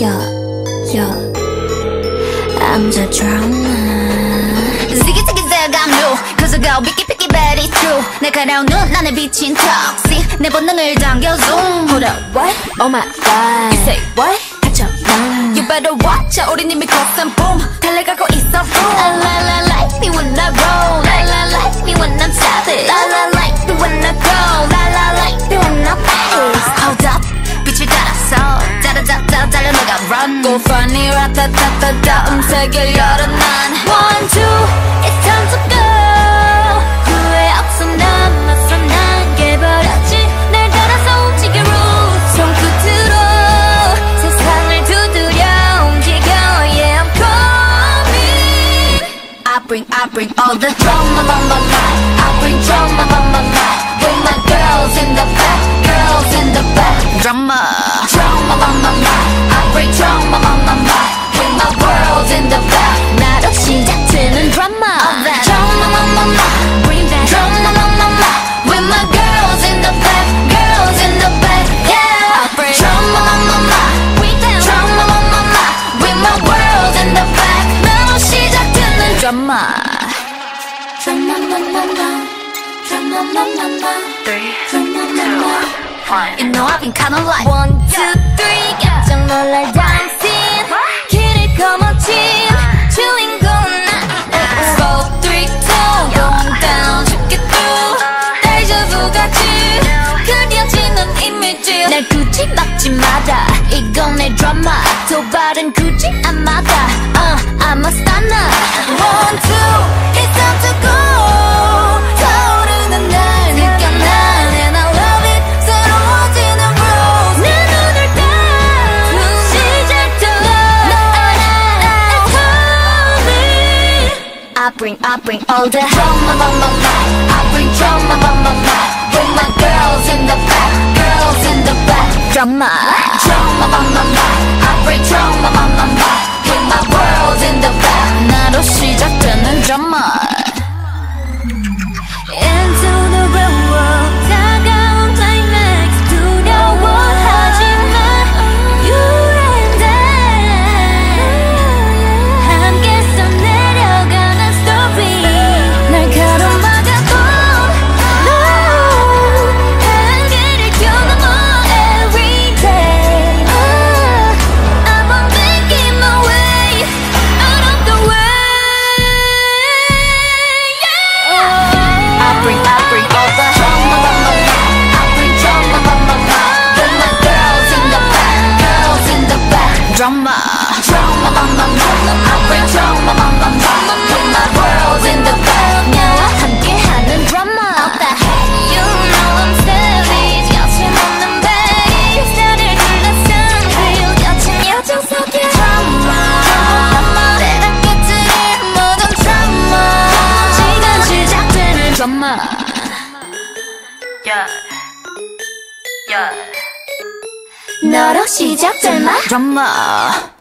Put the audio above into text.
Yeah, yeah. I'm the drama. Ziggy ziggy zag I'm new Cause I go picky picky bad it's true 날카로운 눈 안에 비친 턱시 내 본능을 당겨 zoom Hold up, what? Oh my god. You say what? 갇혀, 난. You better watch out 우린 이미 걷산 boom funny 음색을 열어 난 One two it's time to go 후회 없어 난 friend 난 깨버렸지 날 따라서 움직여 root 손끝으로 세상을 두드려 Yeah I'm coming I bring all the drama on my mind I bring drama on my mind With my girls in the back Girls in the back Drama drama Drama Drama Three, Drama na na one. You know I've been kinda like One, two, three 깜짝 놀랄 dancing 길을 거머쥔 주인공은 나 Four, three, two Going down 쉽게 through 데자vu 같이 그려지는 이미지 날 굳이 막지 마라 이건 내 드라마 도발은 굳이 안 맞아 uh, I'm a stunner One, two, it's time to go 타오르는 날 느껴 난 And I love it 새로워지는 rules 내 눈을 따 시작된 love It's coming I bring, I bring all the drama on my mind I bring drama on my mind With my girls in the back Girls in the back Drama Drama on my mind I bring drama on my mind With my world in the back 나로 시 Drama, drama on my mind. I bring drama on my mind. With my girls in the back. 나와 함께하는 drama. All the hate, you know I'm savage. 여침없는 bass. 나를 둘러싼 real 여친 여정 속에 drama. 내가 깨뜨릴 모든 drama. 지금 시작되는 drama. Yeah. Yeah. 너로 시작될 마 drama.